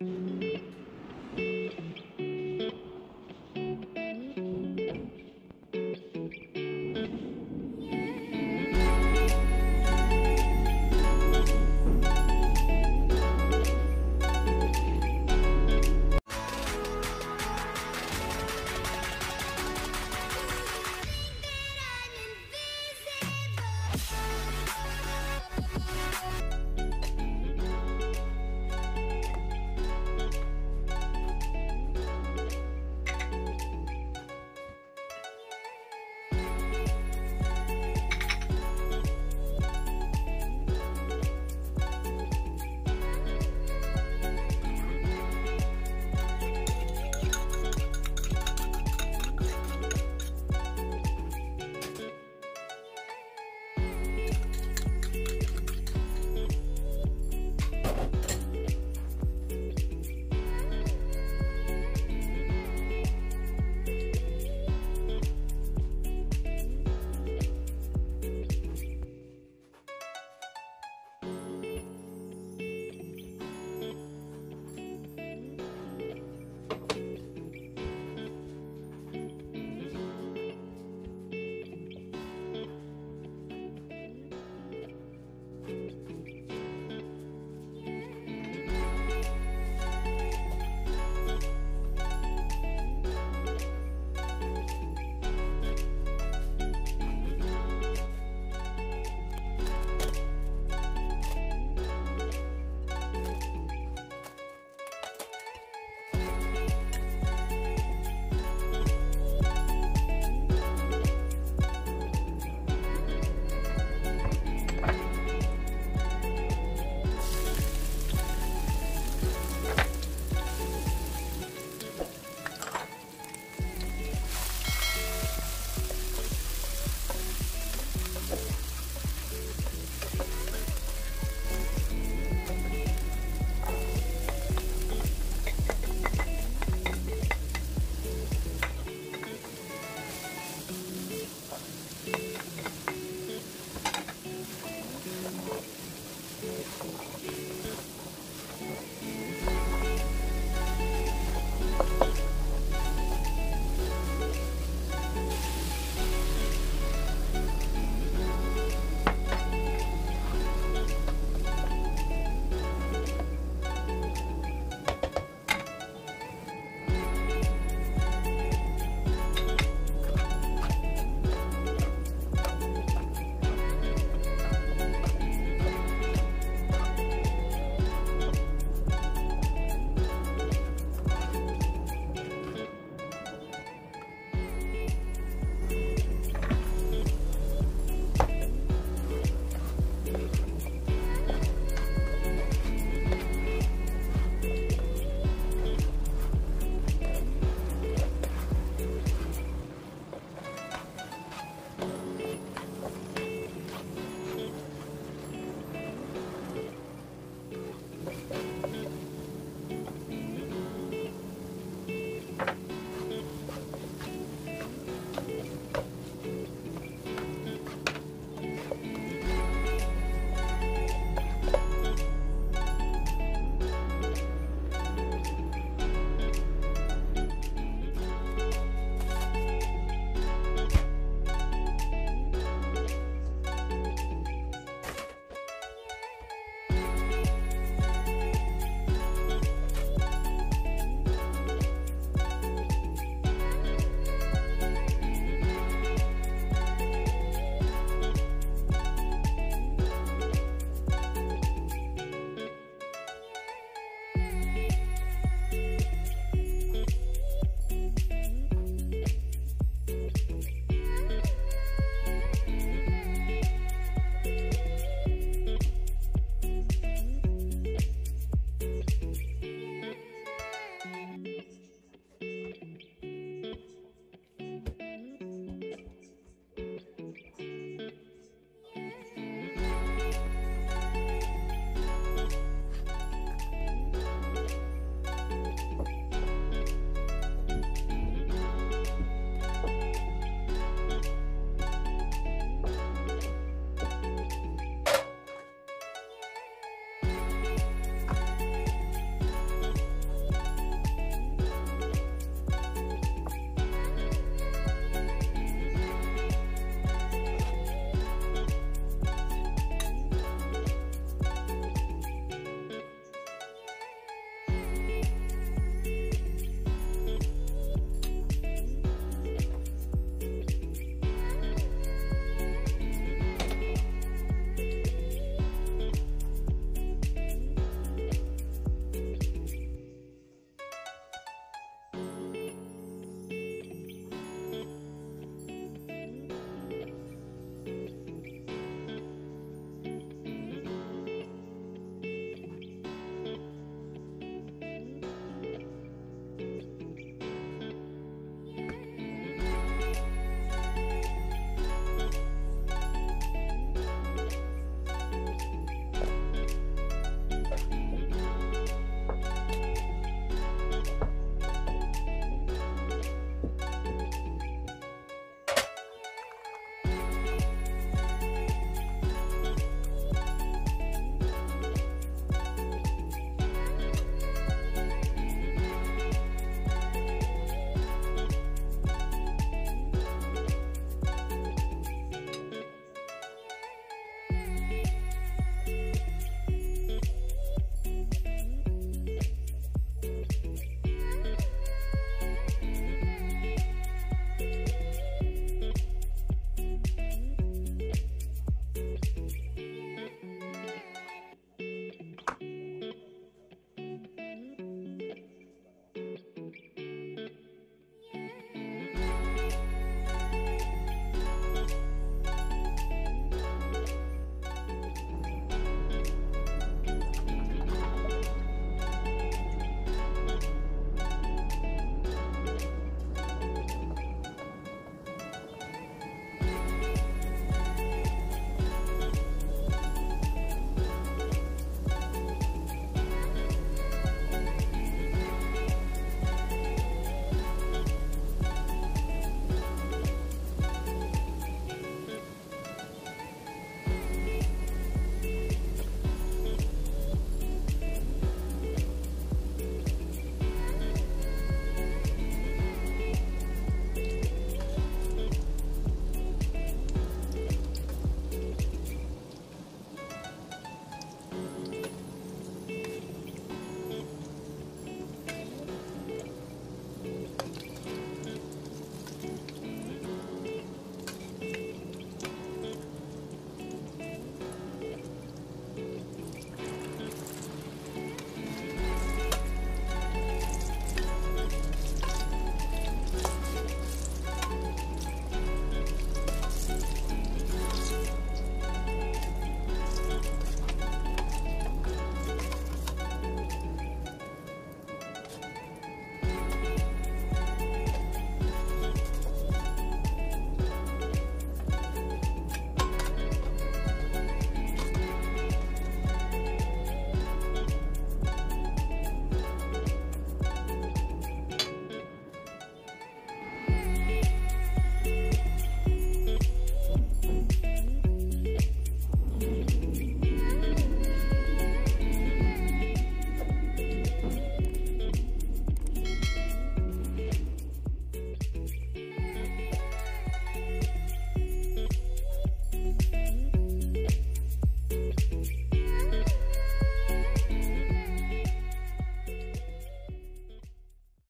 you